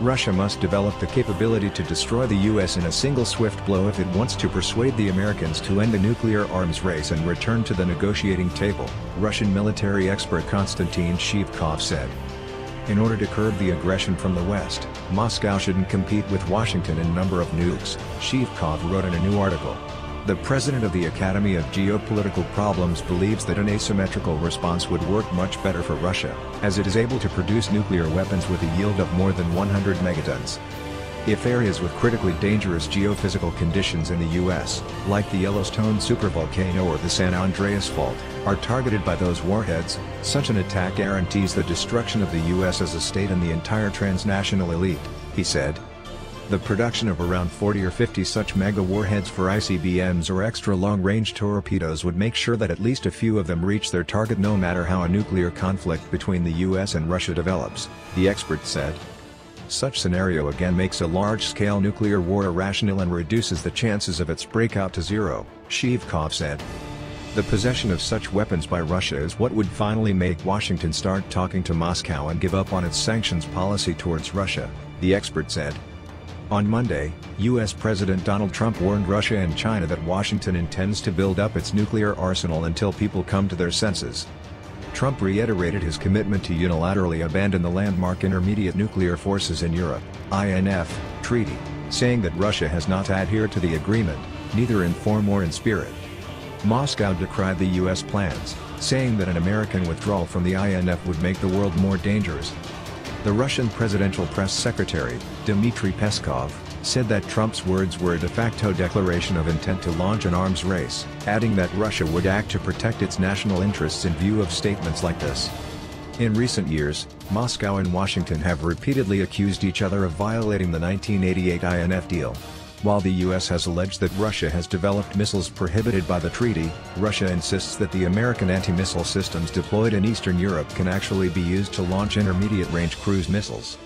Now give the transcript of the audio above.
Russia must develop the capability to destroy the US in a single swift blow if it wants to persuade the Americans to end the nuclear arms race and return to the negotiating table, Russian military expert Konstantin Sivkov said. In order to curb the aggression from the West, Moscow shouldn't compete with Washington in number of nukes, Sivkov wrote in a new article. The president of the Academy of Geopolitical Problems believes that an asymmetrical response would work much better for Russia, as it is able to produce nuclear weapons with a yield of more than 100 megatons. If areas with critically dangerous geophysical conditions in the U.S., like the Yellowstone supervolcano or the San Andreas Fault, are targeted by those warheads, such an attack guarantees the destruction of the U.S. as a state and the entire transnational elite, he said. The production of around 40 or 50 such mega warheads for ICBMs or extra long-range torpedoes would make sure that at least a few of them reach their target no matter how a nuclear conflict between the US and Russia develops, the expert said. Such scenario again makes a large-scale nuclear war irrational and reduces the chances of its breakout to zero, Sivkov said. The possession of such weapons by Russia is what would finally make Washington start talking to Moscow and give up on its sanctions policy towards Russia, the expert said. On Monday, U.S. President Donald Trump warned Russia and China that Washington intends to build up its nuclear arsenal until people come to their senses. Trump reiterated his commitment to unilaterally abandon the landmark Intermediate Nuclear Forces in Europe INF, treaty, saying that Russia has not adhered to the agreement, neither in form or in spirit. Moscow decried the U.S. plans, saying that an American withdrawal from the INF would make the world more dangerous, the Russian presidential press secretary, Dmitry Peskov, said that Trump's words were a de facto declaration of intent to launch an arms race, adding that Russia would act to protect its national interests in view of statements like this. In recent years, Moscow and Washington have repeatedly accused each other of violating the 1988 INF deal. While the US has alleged that Russia has developed missiles prohibited by the treaty, Russia insists that the American anti-missile systems deployed in Eastern Europe can actually be used to launch intermediate-range cruise missiles.